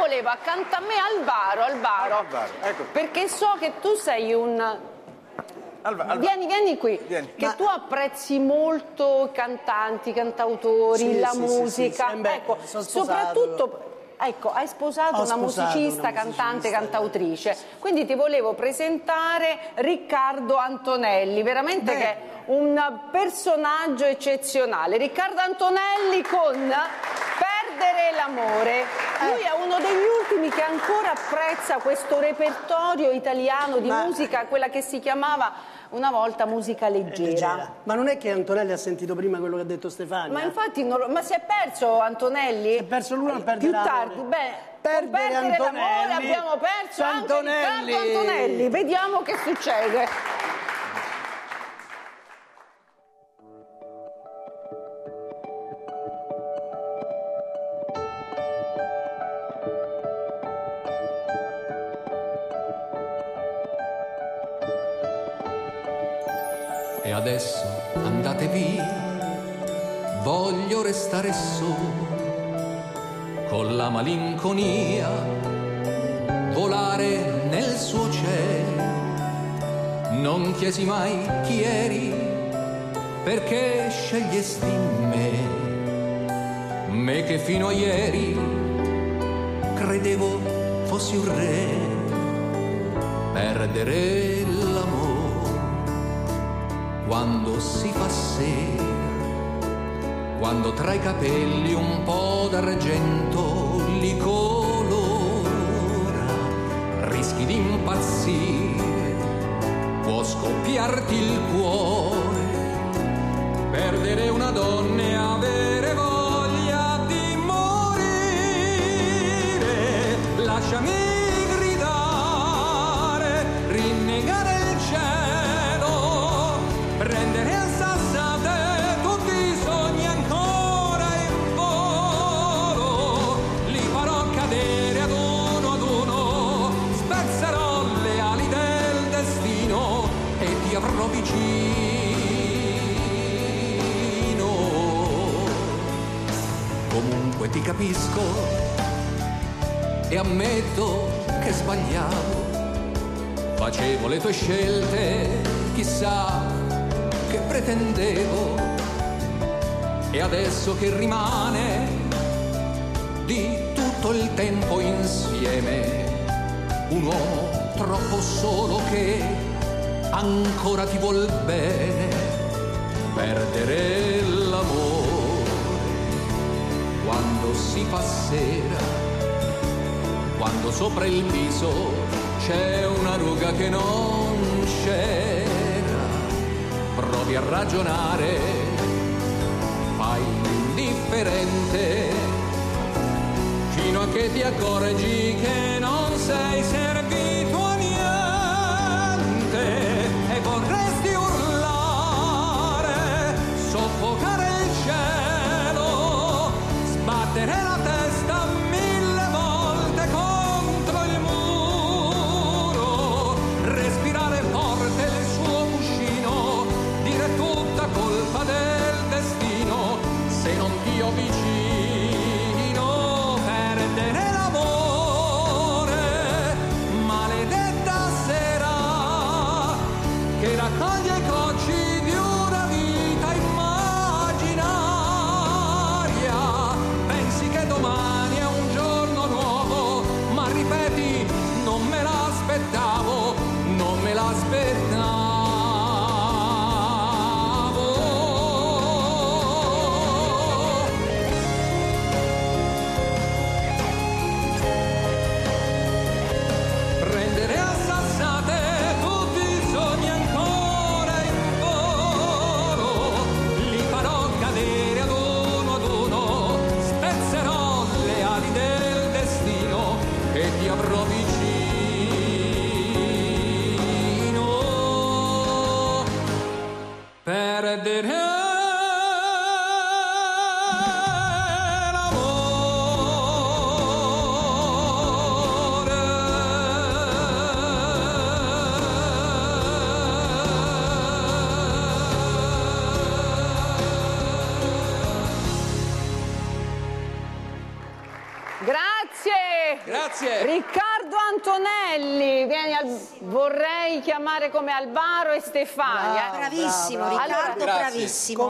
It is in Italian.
volevo accanto a me Alvaro, Alvaro, Alvaro, ecco. perché so che tu sei un... Alva- Alva- Vieni, vieni qui, Vieni. che Ma- tu apprezzi molto i cantanti, i cantautori, Sì, la sì, musica. sì, sì. Eh beh, ecco, soprattutto Ecco, hai sposato una sposato musicista, una cantante, musicista. cantautrice. Quindi ti volevo presentare Riccardo Antonelli, veramente Beh. che è un personaggio eccezionale. Riccardo Antonelli con Perdere l'amore. Lui è degli ultimi che ancora apprezza questo repertorio italiano di Ma- musica, quella che si chiamava una volta musica leggera. Leggera. Ma non è che Antonelli ha sentito prima quello che ha detto Stefania? Ma infatti, non ma si è perso Antonelli? Si è perso lui non Più perderà tardi, l'amore? beh, Perdere perdere l'amore abbiamo perso anche Antonelli. Riccardo Antonelli. Vediamo che succede. E adesso andate via, voglio restare solo, con la malinconia, volare nel suo cielo. Non chiesi mai chi eri, perché scegliesti me, me che fino a ieri credevo fossi un re, perdere l'amore quando si fa sera, quando tra i capelli un po' d'argento li colora, rischi di impazzire, può scoppiarti il cuore, perdere una donna e avere ti capisco e ammetto che sbagliavo. Facevo le tue scelte, chissà che pretendevo. E adesso che rimane di tutto il tempo insieme, un uomo troppo solo che ancora ti vuol bene, perdere l'amore quando si fa sera quando sopra il viso c'è una ruga che non c'era. Provi a ragionare, fai l'indifferente, fino a che ti accorgi che non sei servito ti avrò vicino. Perdere Grazie! Grazie. Riccardo Antonelli, vieni al- vorrei chiamare come Alvaro e Stefania. Bravissimo, Allora, Riccardo, Grazie. bravissimo.